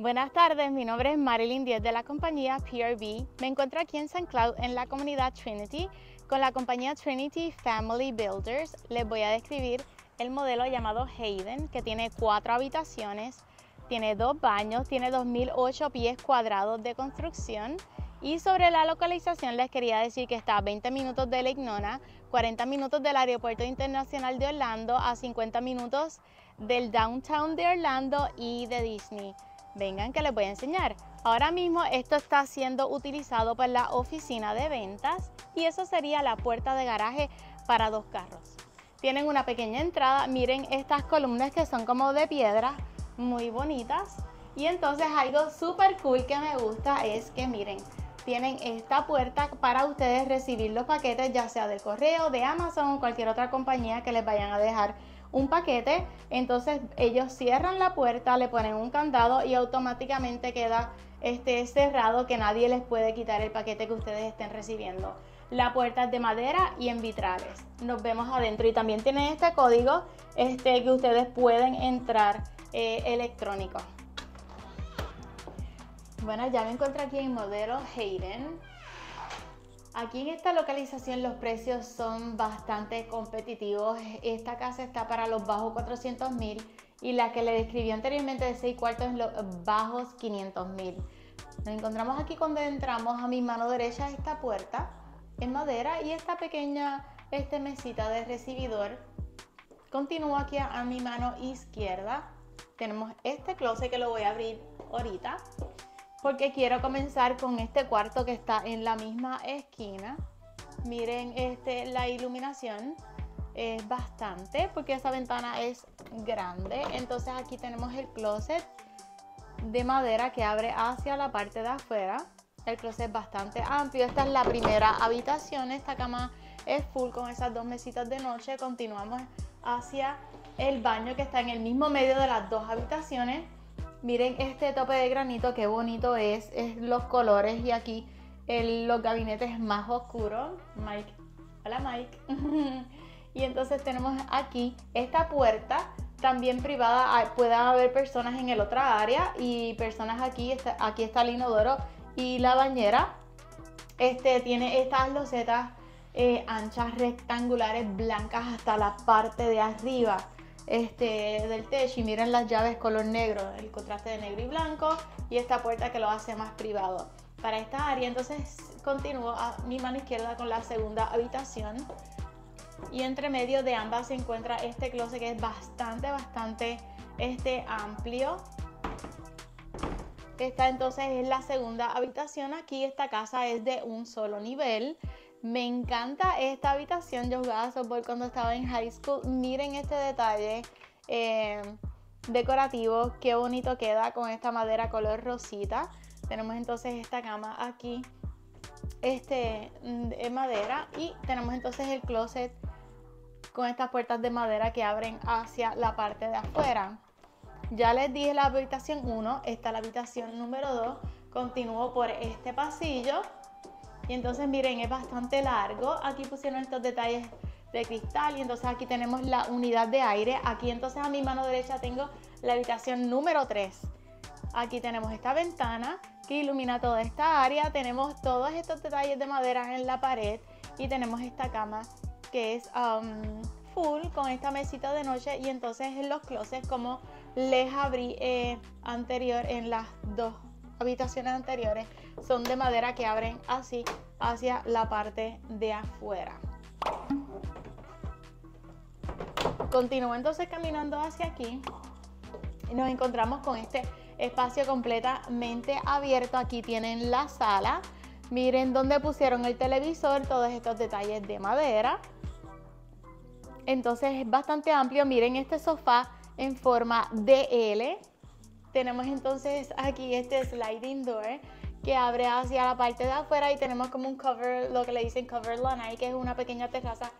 Buenas tardes, mi nombre es Marilyn Díez de la compañía PRB. Me encuentro aquí en St. Cloud en la comunidad Trinity con la compañía Trinity Family Builders. Les voy a describir el modelo llamado Hayden que tiene cuatro habitaciones, tiene dos baños, tiene 2008 pies cuadrados de construcción y sobre la localización les quería decir que está a 20 minutos de Lake Nona, 40 minutos del Aeropuerto Internacional de Orlando, a 50 minutos del Downtown de Orlando y de Disney. Vengan que les voy a enseñar. Ahora mismo esto está siendo utilizado por la oficina de ventas y eso sería la puerta de garaje para dos carros. Tienen una pequeña entrada, miren estas columnas que son como de piedra, muy bonitas. Y entonces algo súper cool que me gusta es que miren, tienen esta puerta para ustedes recibir los paquetes ya sea del correo, de Amazon o cualquier otra compañía que les vayan a dejar un paquete, entonces ellos cierran la puerta, le ponen un candado y automáticamente queda este cerrado que nadie les puede quitar el paquete que ustedes estén recibiendo. La puerta es de madera y en vitrales. Nos vemos adentro y también tiene este código este, que ustedes pueden entrar eh, electrónico. Bueno, ya me encuentro aquí en modelo Hayden. Aquí en esta localización los precios son bastante competitivos. Esta casa está para los bajos 400 mil y la que le describí anteriormente de 6 cuartos en los bajos 500 mil. Nos encontramos aquí cuando entramos a mi mano derecha esta puerta en madera y esta pequeña este mesita de recibidor. Continúo aquí a mi mano izquierda. Tenemos este closet que lo voy a abrir ahorita porque quiero comenzar con este cuarto que está en la misma esquina. Miren este, la iluminación es bastante porque esta ventana es grande. Entonces aquí tenemos el closet de madera que abre hacia la parte de afuera. El closet es bastante amplio. Esta es la primera habitación. Esta cama es full con esas dos mesitas de noche. Continuamos hacia el baño que está en el mismo medio de las dos habitaciones. Miren este tope de granito, qué bonito es, es los colores y aquí los gabinetes más oscuros. Mike, hola Mike. y entonces tenemos aquí esta puerta también privada, pueden haber personas en el otra área y personas aquí, está, aquí está el inodoro y la bañera. Este tiene estas losetas eh, anchas rectangulares blancas hasta la parte de arriba este, del techo y miren las llaves color negro, el contraste de negro y blanco y esta puerta que lo hace más privado. Para esta área entonces continúo a mi mano izquierda con la segunda habitación y entre medio de ambas se encuentra este closet que es bastante, bastante este, amplio. Esta entonces es la segunda habitación. Aquí esta casa es de un solo nivel. Me encanta esta habitación. Yo jugaba softball cuando estaba en high school. Miren este detalle eh, decorativo. Qué bonito queda con esta madera color rosita. Tenemos entonces esta cama aquí este, de madera. Y tenemos entonces el closet con estas puertas de madera que abren hacia la parte de afuera. Ya les dije la habitación 1. Esta es la habitación número 2. Continúo por este pasillo y entonces miren, es bastante largo. Aquí pusieron estos detalles de cristal y entonces aquí tenemos la unidad de aire. Aquí entonces a mi mano derecha tengo la habitación número 3. Aquí tenemos esta ventana que ilumina toda esta área. Tenemos todos estos detalles de madera en la pared y tenemos esta cama que es um, full con esta mesita de noche y entonces en los closets como les abrí eh, anterior en las dos habitaciones anteriores son de madera que abren así hacia la parte de afuera. Continúo entonces caminando hacia aquí y nos encontramos con este espacio completamente abierto. Aquí tienen la sala. Miren dónde pusieron el televisor, todos estos detalles de madera. Entonces es bastante amplio. Miren este sofá en forma de L. Tenemos entonces aquí este sliding door que abre hacia la parte de afuera y tenemos como un cover, lo que le dicen cover lanai, que es una pequeña terraza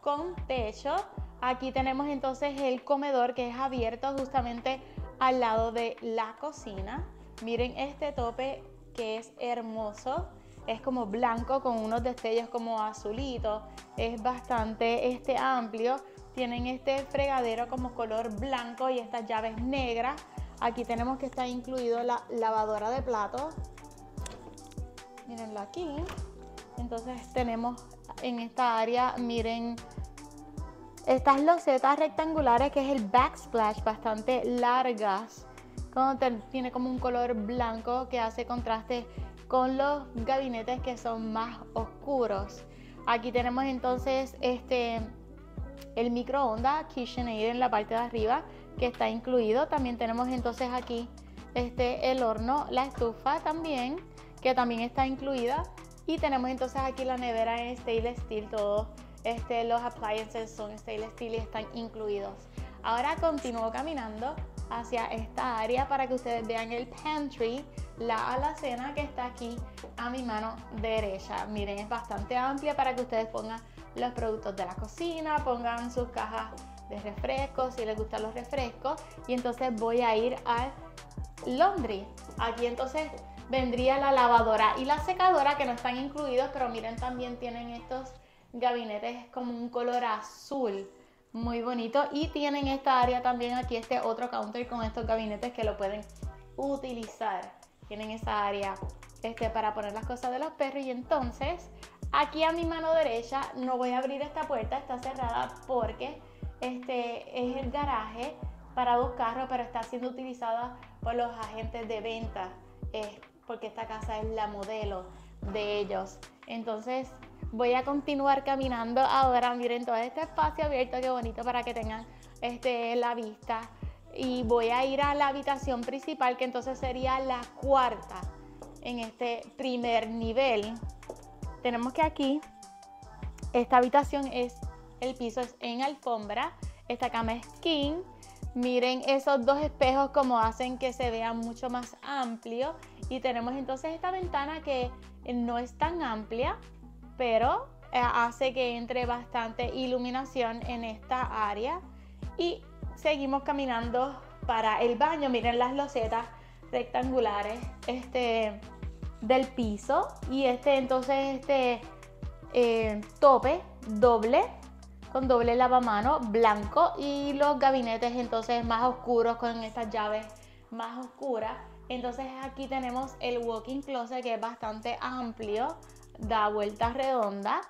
con techo. Aquí tenemos entonces el comedor que es abierto justamente al lado de la cocina. Miren este tope que es hermoso. Es como blanco con unos destellos como azulitos. Es bastante este amplio. Tienen este fregadero como color blanco y estas llaves negras Aquí tenemos que está incluido la lavadora de platos. Mírenlo aquí. Entonces tenemos en esta área, miren, estas losetas rectangulares que es el backsplash, bastante largas. tiene como un color blanco que hace contraste con los gabinetes que son más oscuros. Aquí tenemos entonces este el microondas KitchenAid en la parte de arriba que está incluido. También tenemos entonces aquí este el horno, la estufa también que también está incluida y tenemos entonces aquí la nevera en stainless steel, todos este, los appliances son stainless steel y están incluidos. Ahora continúo caminando hacia esta área para que ustedes vean el pantry, la alacena que está aquí a mi mano derecha. Miren, es bastante amplia para que ustedes pongan los productos de la cocina, pongan sus cajas de refrescos si les gustan los refrescos. Y entonces voy a ir al laundry. Aquí entonces vendría la lavadora y la secadora que no están incluidos, pero miren también tienen estos gabinetes como un color azul muy bonito. Y tienen esta área también aquí este otro counter con estos gabinetes que lo pueden utilizar. Tienen esa área este, para poner las cosas de los perros. Y entonces aquí a mi mano derecha no voy a abrir esta puerta está cerrada porque este es el garaje para dos carros pero está siendo utilizada por los agentes de venta eh, porque esta casa es la modelo de ellos entonces voy a continuar caminando ahora. Miren todo este espacio abierto, qué bonito para que tengan este, la vista. Y voy a ir a la habitación principal, que entonces sería la cuarta en este primer nivel. Tenemos que aquí, esta habitación es, el piso es en alfombra, esta cama es king. Miren esos dos espejos como hacen que se vea mucho más amplio. Y tenemos entonces esta ventana que no es tan amplia, pero eh, hace que entre bastante iluminación en esta área. Y seguimos caminando para el baño. Miren las losetas rectangulares este, del piso. Y este entonces este eh, tope doble con doble lavamano blanco y los gabinetes entonces más oscuros con estas llaves más oscuras. Entonces aquí tenemos el walking closet que es bastante amplio da vuelta redonda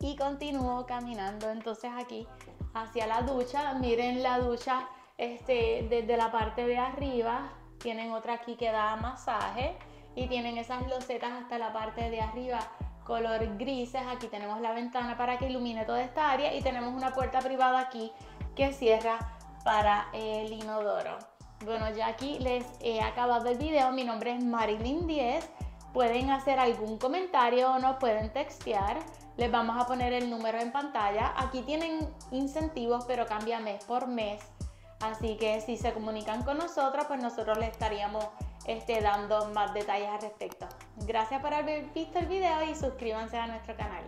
y continúo caminando entonces aquí hacia la ducha. Miren la ducha este, desde la parte de arriba. Tienen otra aquí que da masaje y tienen esas losetas hasta la parte de arriba color grises. Aquí tenemos la ventana para que ilumine toda esta área y tenemos una puerta privada aquí que cierra para el inodoro. Bueno, ya aquí les he acabado el video. Mi nombre es Marilyn 10 pueden hacer algún comentario o nos pueden textear. Les vamos a poner el número en pantalla. Aquí tienen incentivos, pero cambia mes por mes. Así que si se comunican con nosotros, pues nosotros les estaríamos este, dando más detalles al respecto. Gracias por haber visto el video y suscríbanse a nuestro canal.